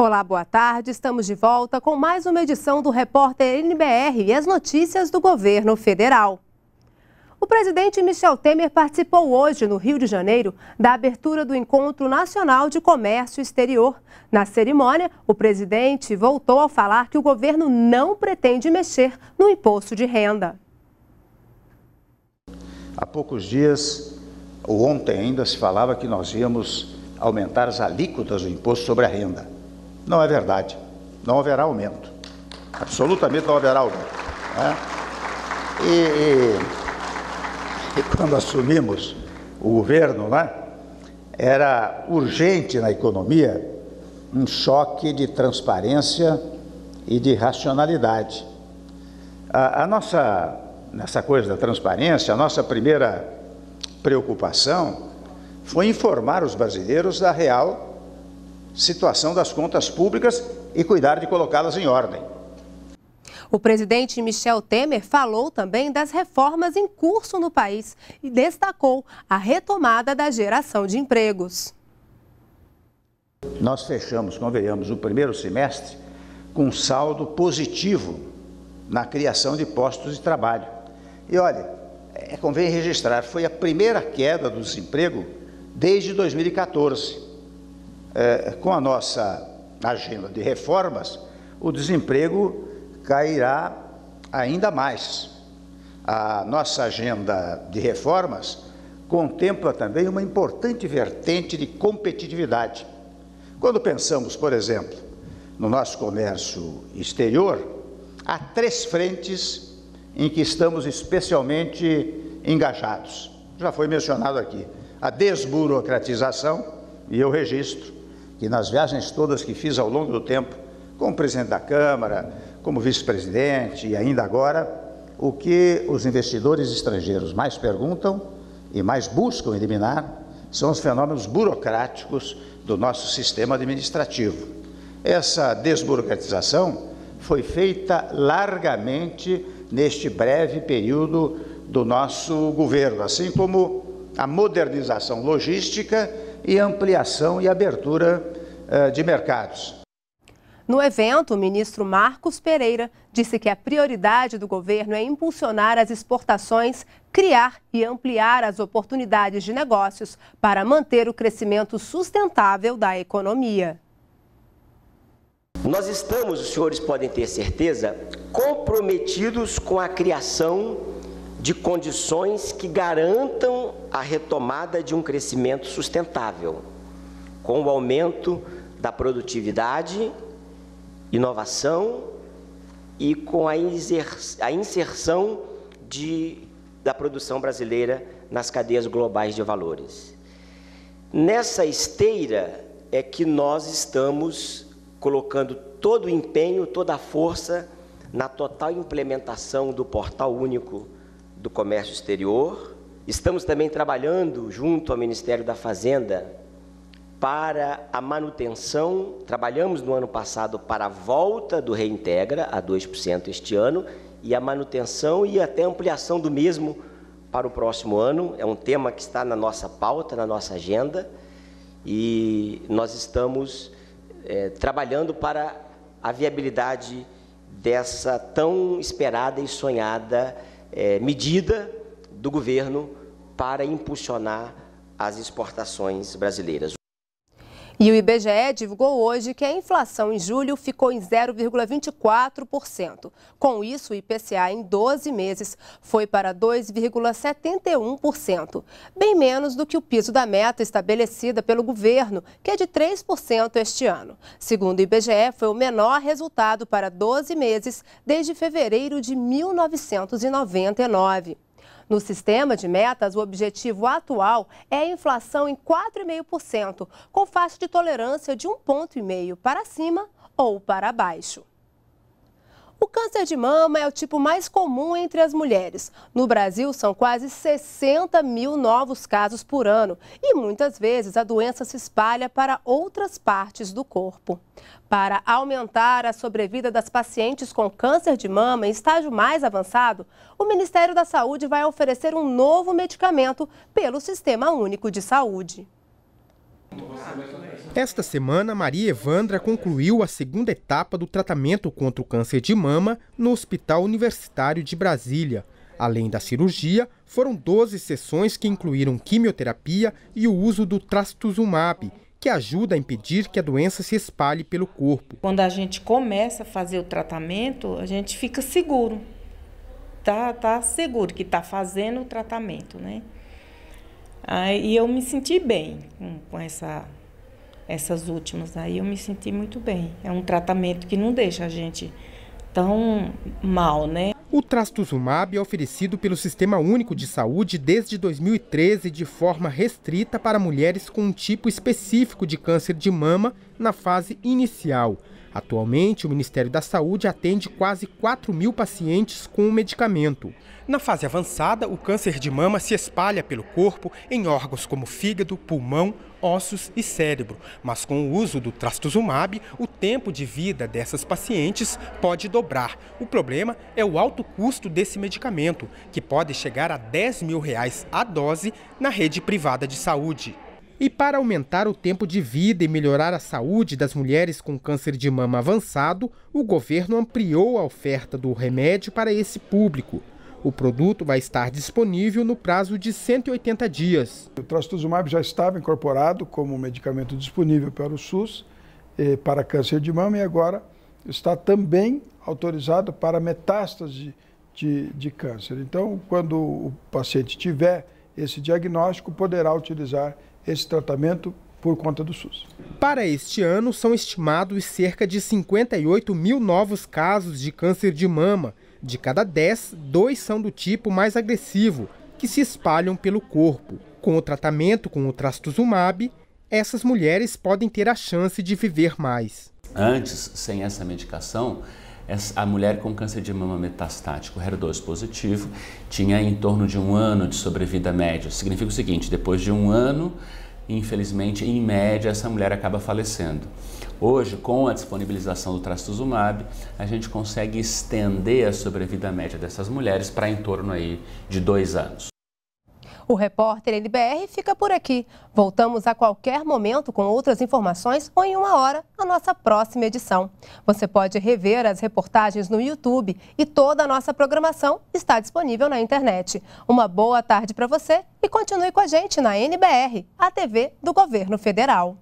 Olá, boa tarde. Estamos de volta com mais uma edição do Repórter NBR e as notícias do governo federal. O presidente Michel Temer participou hoje, no Rio de Janeiro, da abertura do Encontro Nacional de Comércio Exterior. Na cerimônia, o presidente voltou a falar que o governo não pretende mexer no imposto de renda. Há poucos dias, ou ontem ainda, se falava que nós íamos aumentar as alíquotas do imposto sobre a renda. Não é verdade. Não haverá aumento. Absolutamente não haverá aumento. Né? E, e, e, quando assumimos o governo, né, era urgente na economia um choque de transparência e de racionalidade. A, a nossa, nessa coisa da transparência, a nossa primeira preocupação foi informar os brasileiros da real situação das contas públicas e cuidar de colocá-las em ordem. O presidente Michel Temer falou também das reformas em curso no país e destacou a retomada da geração de empregos. Nós fechamos, convenhamos, o primeiro semestre com um saldo positivo na criação de postos de trabalho. E olha, é, convém registrar, foi a primeira queda do desemprego desde 2014 é, com a nossa agenda de reformas, o desemprego cairá ainda mais. A nossa agenda de reformas contempla também uma importante vertente de competitividade. Quando pensamos, por exemplo, no nosso comércio exterior, há três frentes em que estamos especialmente engajados. Já foi mencionado aqui: a desburocratização, e eu registro que nas viagens todas que fiz ao longo do tempo, como presidente da Câmara, como vice-presidente e ainda agora, o que os investidores estrangeiros mais perguntam e mais buscam eliminar são os fenômenos burocráticos do nosso sistema administrativo. Essa desburocratização foi feita largamente neste breve período do nosso governo, assim como a modernização logística e ampliação e abertura uh, de mercados. No evento, o ministro Marcos Pereira disse que a prioridade do governo é impulsionar as exportações, criar e ampliar as oportunidades de negócios para manter o crescimento sustentável da economia. Nós estamos, os senhores podem ter certeza, comprometidos com a criação de condições que garantam a retomada de um crescimento sustentável, com o aumento da produtividade, inovação e com a inserção de, da produção brasileira nas cadeias globais de valores. Nessa esteira é que nós estamos colocando todo o empenho, toda a força na total implementação do Portal Único do Comércio Exterior. Estamos também trabalhando junto ao Ministério da Fazenda para a manutenção, trabalhamos no ano passado para a volta do Reintegra a 2% este ano e a manutenção e até ampliação do mesmo para o próximo ano. É um tema que está na nossa pauta, na nossa agenda e nós estamos é, trabalhando para a viabilidade dessa tão esperada e sonhada é, medida do governo para impulsionar as exportações brasileiras. E o IBGE divulgou hoje que a inflação em julho ficou em 0,24%. Com isso, o IPCA em 12 meses foi para 2,71%, bem menos do que o piso da meta estabelecida pelo governo, que é de 3% este ano. Segundo o IBGE, foi o menor resultado para 12 meses desde fevereiro de 1999. No sistema de metas, o objetivo atual é a inflação em 4,5%, com faixa de tolerância de 1,5 ponto para cima ou para baixo. O câncer de mama é o tipo mais comum entre as mulheres. No Brasil, são quase 60 mil novos casos por ano e muitas vezes a doença se espalha para outras partes do corpo. Para aumentar a sobrevida das pacientes com câncer de mama em estágio mais avançado, o Ministério da Saúde vai oferecer um novo medicamento pelo Sistema Único de Saúde. Esta semana, Maria Evandra concluiu a segunda etapa do tratamento contra o câncer de mama no Hospital Universitário de Brasília. Além da cirurgia, foram 12 sessões que incluíram quimioterapia e o uso do trastuzumab, que ajuda a impedir que a doença se espalhe pelo corpo. Quando a gente começa a fazer o tratamento, a gente fica seguro. Tá, tá seguro que está fazendo o tratamento, né? Aí eu me senti bem com, essa, essas últimas. Aí eu me senti muito bem. É um tratamento que não deixa a gente tão mal, né? O trastuzumab é oferecido pelo Sistema Único de Saúde desde 2013 de forma restrita para mulheres com um tipo específico de câncer de mama na fase inicial. Atualmente, o Ministério da Saúde atende quase 4 mil pacientes com o medicamento. Na fase avançada, o câncer de mama se espalha pelo corpo em órgãos como fígado, pulmão, ossos e cérebro. Mas com o uso do trastuzumab, o tempo de vida dessas pacientes pode dobrar. O problema é o alto custo desse medicamento, que pode chegar a 10 mil reais a dose na rede privada de saúde. E para aumentar o tempo de vida e melhorar a saúde das mulheres com câncer de mama avançado, o governo ampliou a oferta do remédio para esse público. O produto vai estar disponível no prazo de 180 dias. O trastuzumab já estava incorporado como medicamento disponível para o SUS eh, para câncer de mama e agora está também autorizado para metástase de, de câncer. Então, quando o paciente tiver esse diagnóstico, poderá utilizar esse tratamento por conta do SUS. Para este ano, são estimados cerca de 58 mil novos casos de câncer de mama de cada 10, dois são do tipo mais agressivo, que se espalham pelo corpo. Com o tratamento com o trastuzumab, essas mulheres podem ter a chance de viver mais. Antes, sem essa medicação, a mulher com câncer de mama metastático HER2 positivo tinha em torno de um ano de sobrevida média. Significa o seguinte: depois de um ano, infelizmente, em média, essa mulher acaba falecendo. Hoje, com a disponibilização do trastuzumab, a gente consegue estender a sobrevida média dessas mulheres para em torno aí de dois anos. O repórter NBR fica por aqui. Voltamos a qualquer momento com outras informações ou em uma hora na nossa próxima edição. Você pode rever as reportagens no YouTube e toda a nossa programação está disponível na internet. Uma boa tarde para você e continue com a gente na NBR, a TV do Governo Federal.